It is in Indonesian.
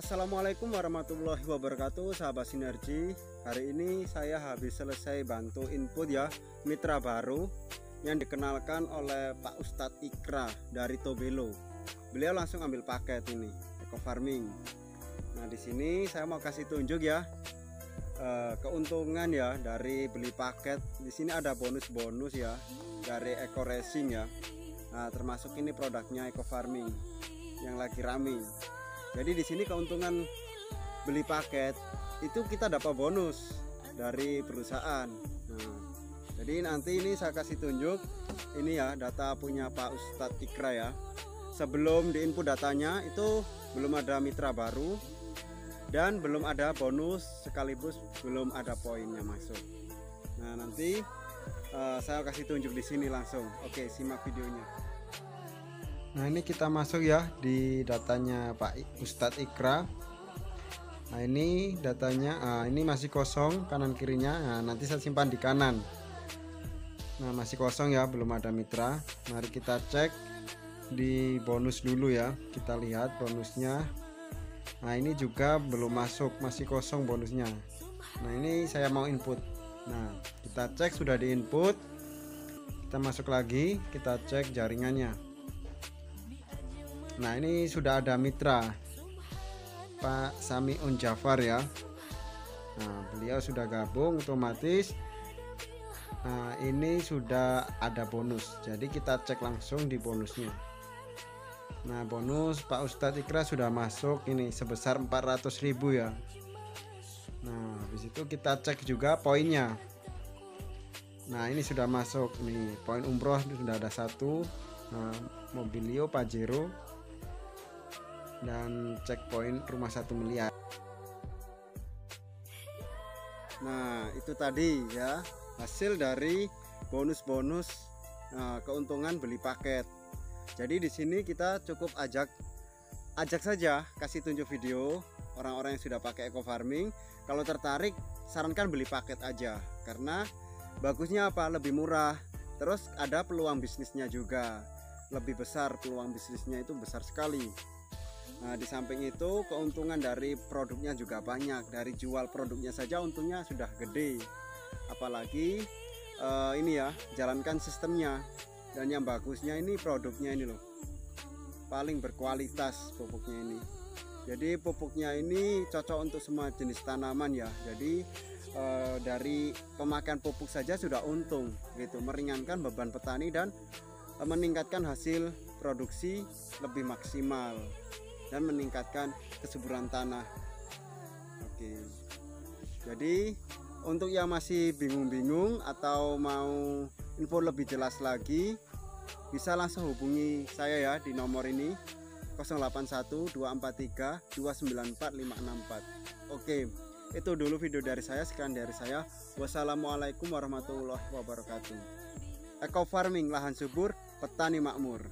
Assalamualaikum warahmatullahi wabarakatuh sahabat sinergi. Hari ini saya habis selesai bantu input ya mitra baru yang dikenalkan oleh Pak Ustadz Ikra dari Tobelo. Beliau langsung ambil paket ini eco farming. Nah di sini saya mau kasih tunjuk ya eh, keuntungan ya dari beli paket. Di sini ada bonus-bonus ya dari eco racing ya. Nah termasuk ini produknya eco farming yang lagi rame jadi di sini keuntungan beli paket itu kita dapat bonus dari perusahaan. Nah, jadi nanti ini saya kasih tunjuk ini ya data punya Pak Ustadz Ikra ya. Sebelum di input datanya itu belum ada mitra baru dan belum ada bonus sekaligus belum ada poinnya masuk. Nah nanti uh, saya kasih tunjuk di sini langsung. Oke simak videonya Nah ini kita masuk ya di datanya Pak Ustadz Ikra. Nah ini datanya nah, ini masih kosong kanan kirinya. Nah, nanti saya simpan di kanan. Nah masih kosong ya belum ada mitra. Mari kita cek di bonus dulu ya. Kita lihat bonusnya. Nah ini juga belum masuk masih kosong bonusnya. Nah ini saya mau input. Nah kita cek sudah di input. Kita masuk lagi kita cek jaringannya Nah ini sudah ada mitra Pak Samiun Jafar ya. Nah beliau sudah gabung otomatis. Nah ini sudah ada bonus. Jadi kita cek langsung di bonusnya. Nah bonus Pak Ustadz Ikra sudah masuk ini sebesar 400.000 ya. Nah habis itu kita cek juga poinnya. Nah ini sudah masuk nih. Poin umroh sudah ada satu. Nah, Mobilio Pajero dan checkpoint rumah satu miliar. Nah itu tadi ya hasil dari bonus-bonus nah, keuntungan beli paket. Jadi di sini kita cukup ajak ajak saja kasih tunjuk video orang-orang yang sudah pakai eco farming. Kalau tertarik sarankan beli paket aja karena bagusnya apa? Lebih murah. Terus ada peluang bisnisnya juga. Lebih besar peluang bisnisnya itu besar sekali Nah, di samping itu keuntungan dari produknya juga banyak. Dari jual produknya saja untungnya sudah gede. Apalagi uh, ini ya, jalankan sistemnya. Dan yang bagusnya ini produknya ini loh. Paling berkualitas pupuknya ini. Jadi pupuknya ini cocok untuk semua jenis tanaman ya. Jadi uh, dari pemakaian pupuk saja sudah untung gitu, meringankan beban petani dan uh, meningkatkan hasil produksi lebih maksimal dan meningkatkan kesuburan tanah. Oke. Jadi untuk yang masih bingung-bingung atau mau info lebih jelas lagi bisa langsung hubungi saya ya di nomor ini 081 243 294 564 oke itu dulu video dari saya sekian dari saya. Wassalamualaikum warahmatullahi wabarakatuh. Eco farming lahan subur petani makmur